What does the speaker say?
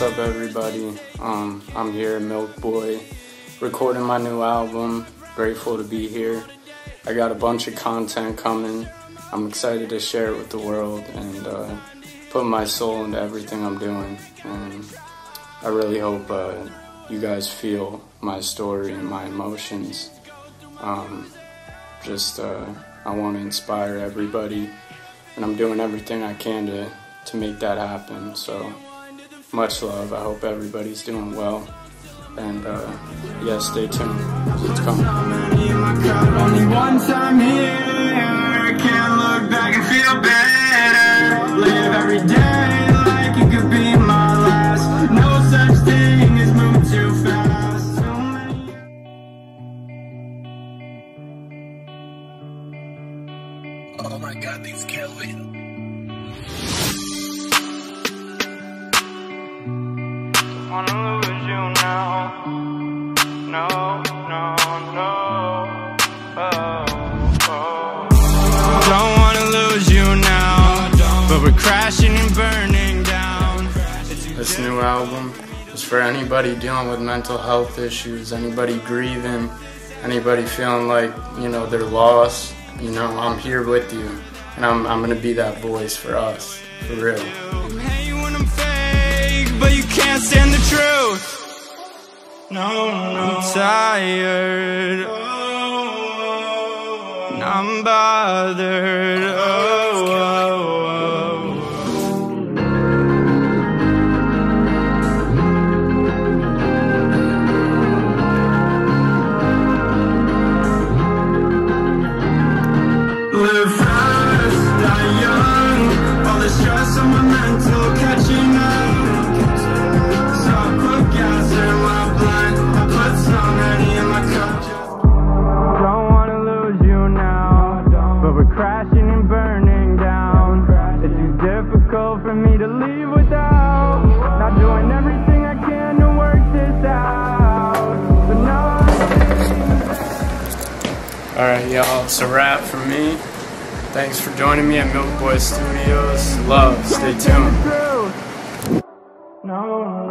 everybody. Um, I'm here at MilkBoy, recording my new album. Grateful to be here. I got a bunch of content coming. I'm excited to share it with the world and uh, put my soul into everything I'm doing. And I really hope uh, you guys feel my story and my emotions. Um, just, uh, I want to inspire everybody, and I'm doing everything I can to, to make that happen. So, much love. I hope everybody's doing well. And, uh, yeah, stay tuned. It's coming. Only here, can't look back and feel better. Live every day like it could be my last. No such thing as moving too fast. Oh my god, these Kelvin. Wanna lose you now. No, no, no. Oh, oh. Don't wanna lose you now. But we're crashing and burning down. This new album is for anybody dealing with mental health issues, anybody grieving, anybody feeling like, you know, they're lost. You know, I'm here with you. And I'm, I'm gonna be that voice for us, for real. No, no. I'm tired. And I'm bothered. Oh, but we're crashing and burning down. It's too difficult for me to leave without. Not doing everything I can to work this out. But no, Alright, y'all, it's a wrap from me. Thanks for joining me at MilkBoy Studios. Love, stay tuned. No, no.